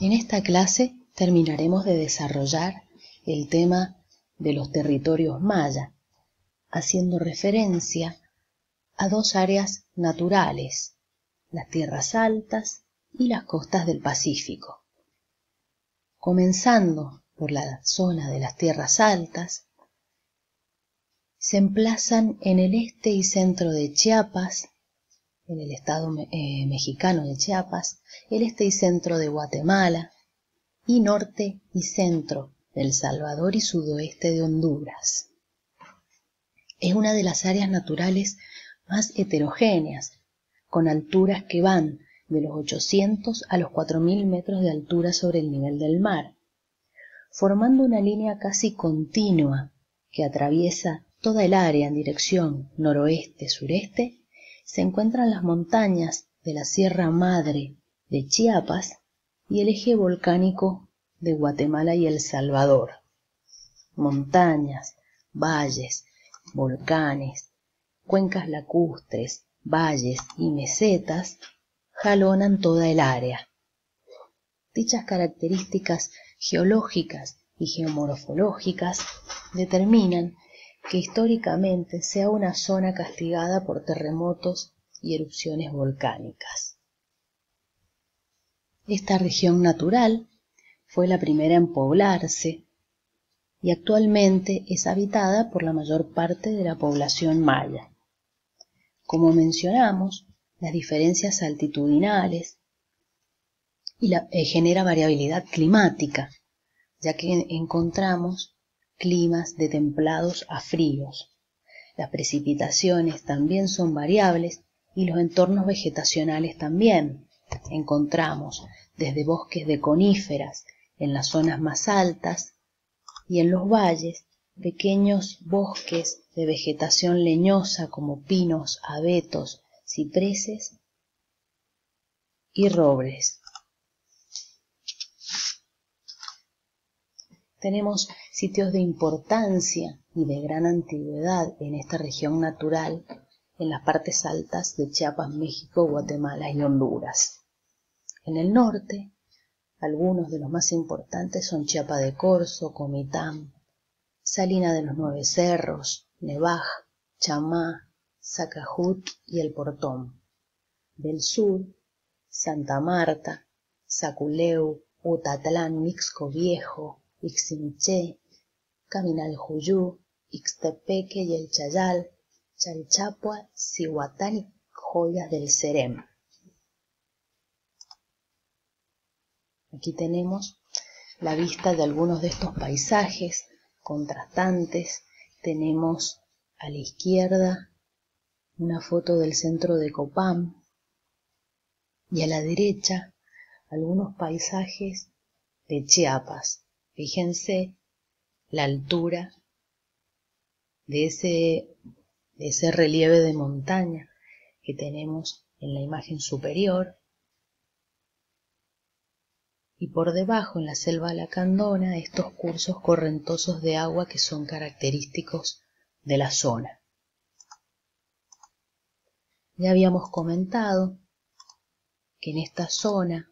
En esta clase terminaremos de desarrollar el tema de los territorios maya, haciendo referencia a dos áreas naturales, las tierras altas y las costas del Pacífico. Comenzando por la zona de las tierras altas, se emplazan en el este y centro de Chiapas, en el estado eh, mexicano de Chiapas, el este y centro de Guatemala, y norte y centro del Salvador y sudoeste de Honduras. Es una de las áreas naturales más heterogéneas, con alturas que van de los 800 a los 4.000 metros de altura sobre el nivel del mar, formando una línea casi continua que atraviesa toda el área en dirección noroeste-sureste, se encuentran las montañas de la Sierra Madre de Chiapas y el eje volcánico de Guatemala y El Salvador. Montañas, valles, volcanes, cuencas lacustres, valles y mesetas jalonan toda el área. Dichas características geológicas y geomorfológicas determinan que históricamente sea una zona castigada por terremotos y erupciones volcánicas. Esta región natural fue la primera en poblarse y actualmente es habitada por la mayor parte de la población maya. Como mencionamos, las diferencias altitudinales y la, eh, genera variabilidad climática, ya que encontramos climas de templados a fríos. Las precipitaciones también son variables y los entornos vegetacionales también. Encontramos desde bosques de coníferas en las zonas más altas y en los valles pequeños bosques de vegetación leñosa como pinos, abetos, cipreses y robles. Tenemos sitios de importancia y de gran antigüedad en esta región natural en las partes altas de Chiapas, México, Guatemala y Honduras. En el norte algunos de los más importantes son Chiapa de Corzo, Comitán, Salina de los Nueve Cerros, Nevaj, Chamá, Zacajut y El Portón. Del sur, Santa Marta, Saculeu, Utatlán, Mixco Viejo, Ixinché, Caminal Juyú, Ixtepeque y El Chayal, Chalchapua, Cihuatán y Joyas del Cerem. Aquí tenemos la vista de algunos de estos paisajes contrastantes. Tenemos a la izquierda una foto del centro de Copán y a la derecha algunos paisajes de Chiapas. Fíjense la altura de ese, de ese relieve de montaña que tenemos en la imagen superior y por debajo en la selva lacandona estos cursos correntosos de agua que son característicos de la zona. Ya habíamos comentado que en esta zona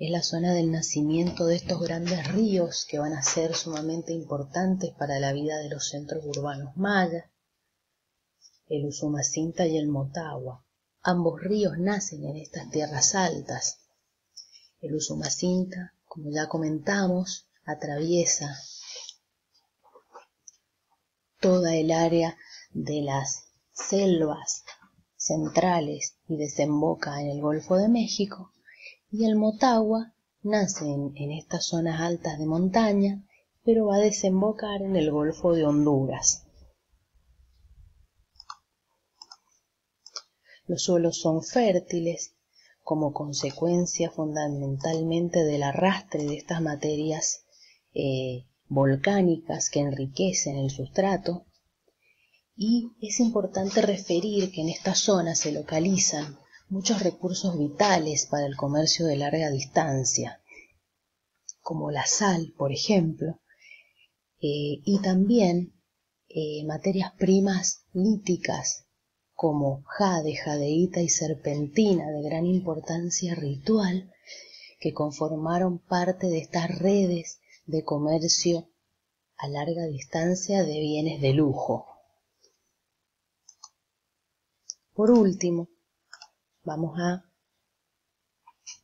es la zona del nacimiento de estos grandes ríos que van a ser sumamente importantes para la vida de los centros urbanos mayas, el Usumacinta y el Motagua. Ambos ríos nacen en estas tierras altas el Usumacinta, como ya comentamos, atraviesa toda el área de las selvas centrales y desemboca en el Golfo de México, y el Motagua nace en, estas zonas altas de montaña, pero va a desembocar en el Golfo de Honduras. Los suelos son fértiles, como consecuencia fundamentalmente del arrastre de estas materias eh, volcánicas que enriquecen el sustrato. Y es importante referir que en esta zona se localizan muchos recursos vitales para el comercio de larga distancia, como la sal, por ejemplo, eh, y también eh, materias primas líticas como jade, jadeíta y serpentina de gran importancia ritual que conformaron parte de estas redes de comercio a larga distancia de bienes de lujo. Por último, vamos a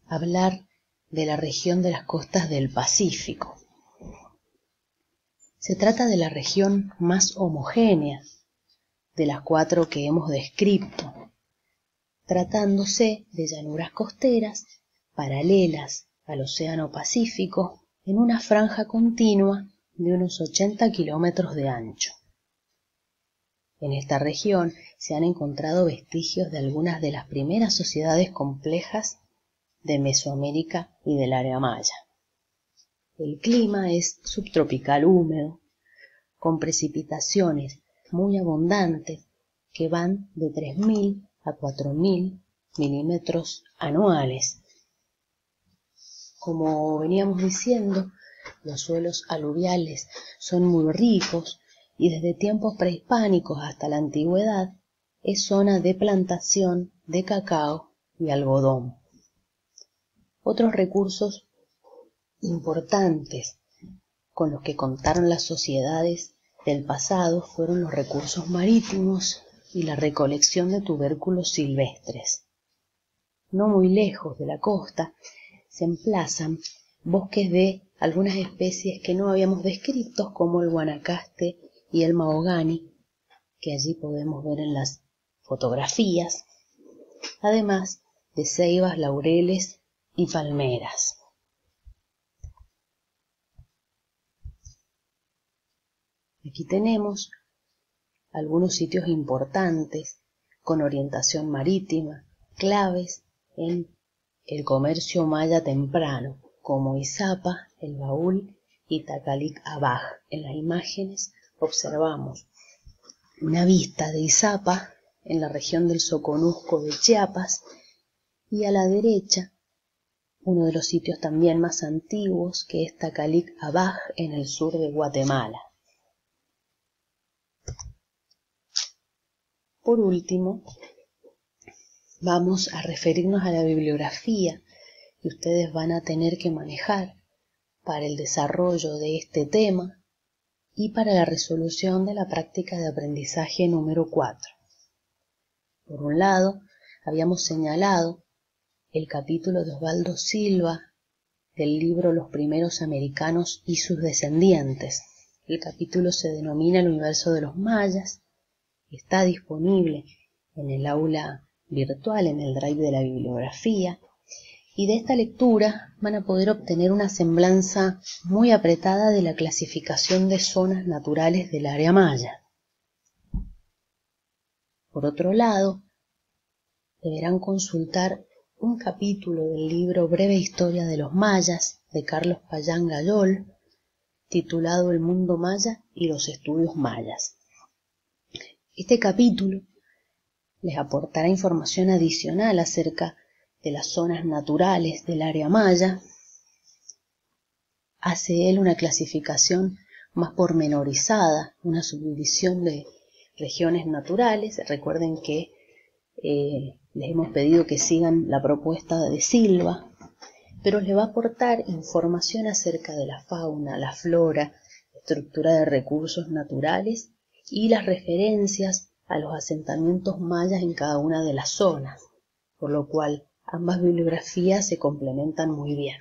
hablar de la región de las costas del Pacífico. Se trata de la región más homogénea de las cuatro que hemos descrito, tratándose de llanuras costeras paralelas al Océano Pacífico en una franja continua de unos 80 kilómetros de ancho. En esta región se han encontrado vestigios de algunas de las primeras sociedades complejas de Mesoamérica y del área maya. El clima es subtropical húmedo, con precipitaciones muy abundantes que van de 3.000 a 4.000 milímetros anuales. Como veníamos diciendo, los suelos aluviales son muy ricos y desde tiempos prehispánicos hasta la antigüedad es zona de plantación de cacao y algodón. Otros recursos importantes con los que contaron las sociedades del pasado fueron los recursos marítimos y la recolección de tubérculos silvestres. No muy lejos de la costa se emplazan bosques de algunas especies que no habíamos descrito como el guanacaste y el mahogany, que allí podemos ver en las fotografías, además de ceibas, laureles y palmeras. Aquí tenemos algunos sitios importantes con orientación marítima, claves en el comercio maya temprano, como Izapa, el Baúl y Tacalic Abaj. En las imágenes observamos una vista de Izapa en la región del Soconusco de Chiapas y a la derecha uno de los sitios también más antiguos que es Tacalic Abaj en el sur de Guatemala. Por último, vamos a referirnos a la bibliografía que ustedes van a tener que manejar para el desarrollo de este tema y para la resolución de la práctica de aprendizaje número 4. Por un lado, habíamos señalado el capítulo de Osvaldo Silva del libro Los primeros americanos y sus descendientes. El capítulo se denomina El universo de los mayas, está disponible en el aula virtual, en el drive de la bibliografía, y de esta lectura van a poder obtener una semblanza muy apretada de la clasificación de zonas naturales del área maya. Por otro lado, deberán consultar un capítulo del libro Breve Historia de los Mayas de Carlos Payán Gayol, titulado El mundo maya y los estudios mayas. Este capítulo les aportará información adicional acerca de las zonas naturales del área maya, hace él una clasificación más pormenorizada, una subdivisión de regiones naturales. Recuerden que eh, les hemos pedido que sigan la propuesta de Silva, pero les va a aportar información acerca de la fauna, la flora, estructura de recursos naturales y las referencias a los asentamientos mayas en cada una de las zonas, por lo cual ambas bibliografías se complementan muy bien.